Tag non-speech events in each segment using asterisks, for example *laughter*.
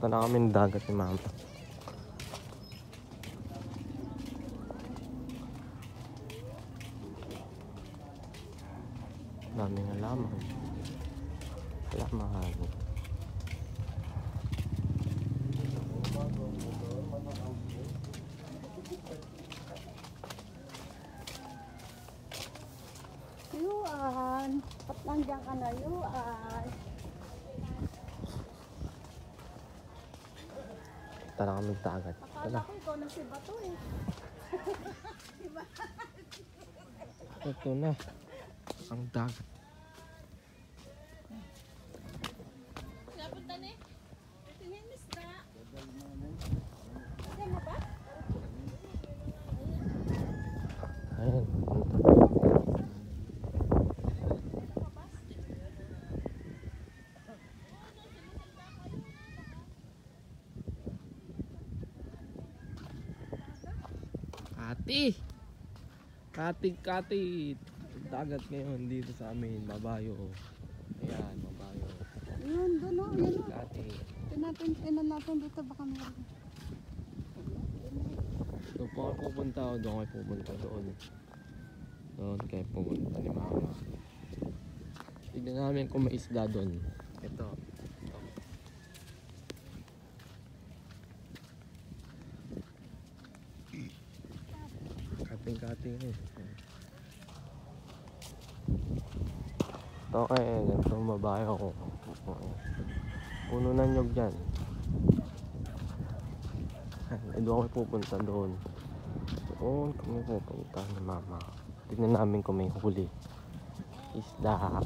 Punta na kami ng dagat ni mama. Daming halaman. Halaman. Yuan. Ba't nandiyan ka na, Yuan? Na kami dagat. Akala ko ikaw na si Bato eh. Ito na. Ang dagat. Napunta ni? Tingin ni Stra. Kasi na ba? Ayun. punta. Kati! Kati, kati! Dagat ngayon dito sa amin, Babayo. Ayan, Babayo. Yun, doon o. Yun o. Kati. Tinatin, tinan natin dito baka meron. Doon po ako pupunta o doon kayo pupunta doon. Doon kayo pupunta ni mama. Tignan namin kung may isda doon. Ito. Eh. Ito kaya, ganito mabayo ako. Puno na nyog dyan. Eh, *laughs* doon kami pupunta doon. Doon kami pupunta ni mama. Tignan namin kung may huli. Isda.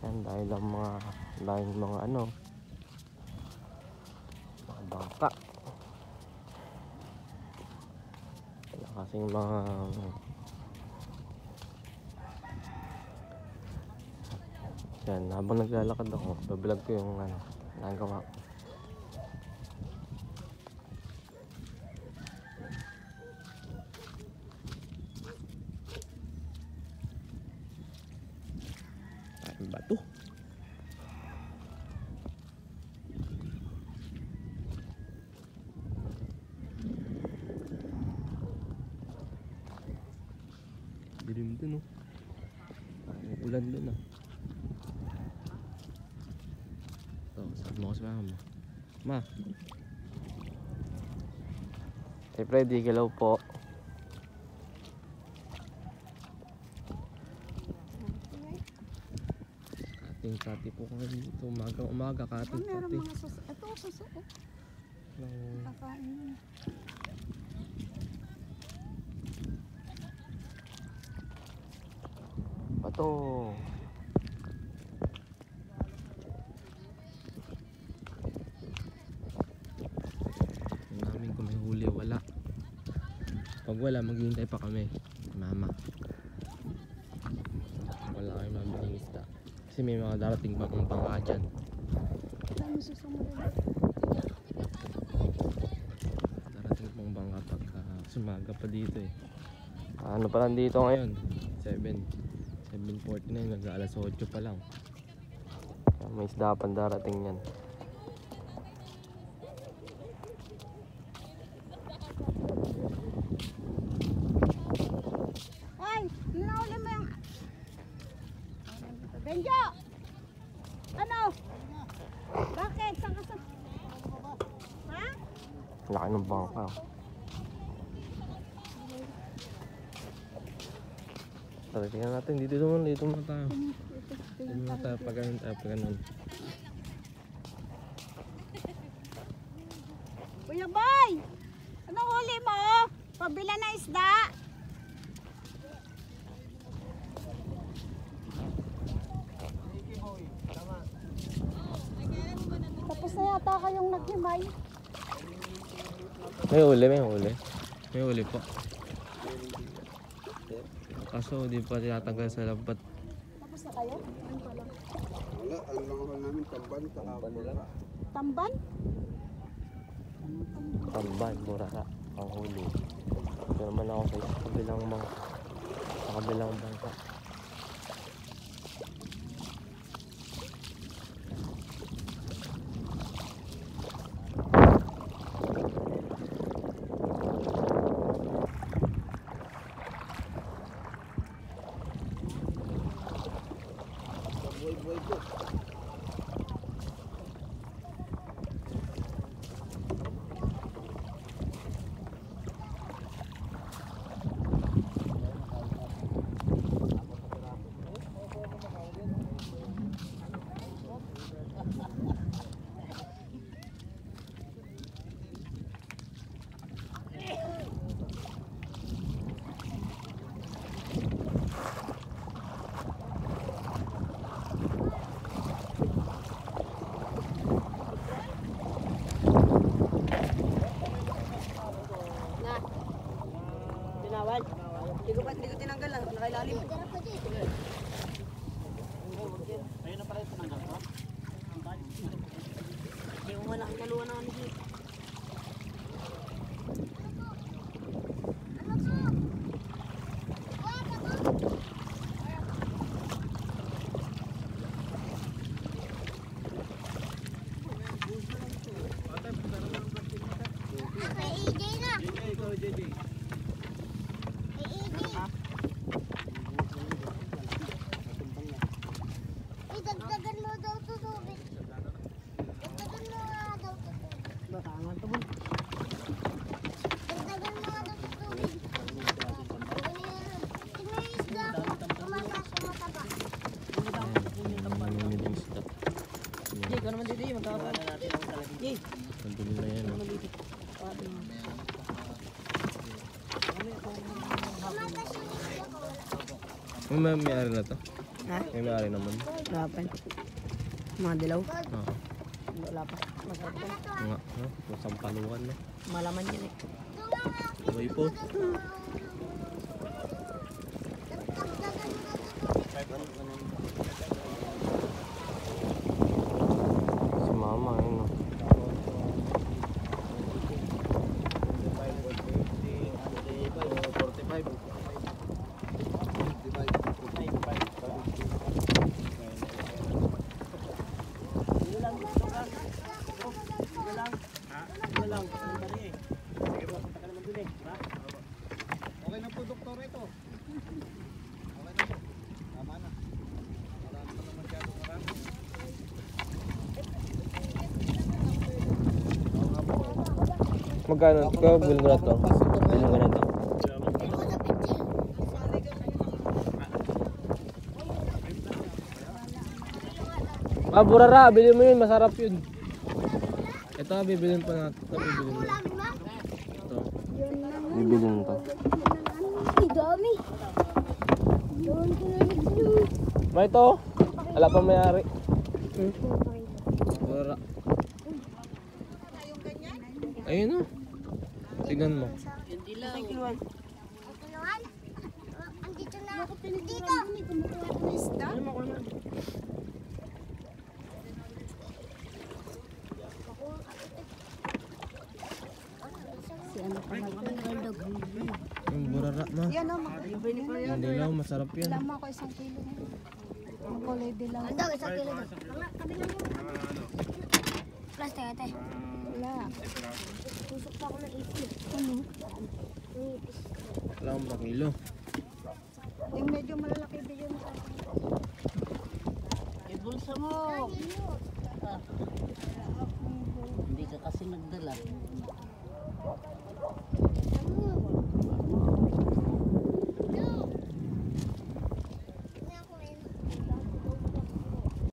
Yan, dahil ang mga, dahil mga ano, mga bangka. Wala kasing mga, yan, habang naglalakad ako, bablog ko yung ano, nagawa ko. Ang bato. Dilim dun oh. May ulan dun ah. Ito, sabi mo ko sa mama mo. Ma. Hey Freddy, hello po. Kating kati po kami dito. Umaga umaga Oh, kating meron kati. mga suso. Ito, suso. Oh. Kakain Tingnan namin kung may huli wala. Pag wala, maghihintay pa kami. Mama. Wala kami mabiling isda. Kasi may mga darating pa pang pangka dyan. Darating pang bangka pagka sumaga pa dito eh. Ano pa lang dito ngayon? 7. 7.49. Nag alas 8 pa lang. May isda pa darating yan. Ay, ninauli mo yung... Benjo! Ano? Bakit? Saan ka sa... Ha? Laki ng bangka. Tara, tingnan natin. Dito naman, dito muna tayo. Dito muna tayo. Pag ganun tayo, pag ganun. Kuya Boy! Anong huli mo? Pabila na isda? Tapos na yata kayong naghimay. May huli, may huli. May huli po. Kaso di pa tinatanggal sa lambat. Tapos na kayo? Ano pala? Wala, ang lang ako namin tamban, tamban nila. Tamban? Tamban, burara. Ang huli. Ito naman ako sa kabilang bangka. Sa kabilang bangka. Wait, natin ang dumi na yan. oh. May may may-ari na to. Ha? May may-ari naman. Lapan. Mga dilaw. Oo. Wala pa. Masarap pa. Nga? Kusang paluan, no? Malaman yan eh. Sabay po. Dagdagan mo daw to tubig. Si mama, ayun, no? Okay na po, doktor, ito. Okay na po. Tama na. Naman masyado marami. Magkano? Ikaw, bilhin ko na to. Bilhin ko na to. Ah, burara. Bilhin mo yun. Masarap yun. Ito, bibilin pa natin. Ito, bibilin mo. Ito. Bibilin to. Ay, dami. Na. May ito. Wala pa may-ari. Burara. Ayun, no? Tignan mo. Isang kiluan. Kulungan? Andito na. Dito. Kumukuha ko ng isda. Ano mo ko naman? Si ano pa magkakaldog. Yung burara, ma. Yan o. Yung dilaw, masarap yan. Tama ko isang kilo na. Ang kulay dilaw. Ang daw, isang kilo daw. Mo. Plastic ate. Wala. Tusok pa ako ng ipis. Ano? Ipis. Wala akong pakilo. Yung medyo malalaki bigyan mo sa akin. Ibulsa mo. Hindi ka kasi nagdala. 寒いわ。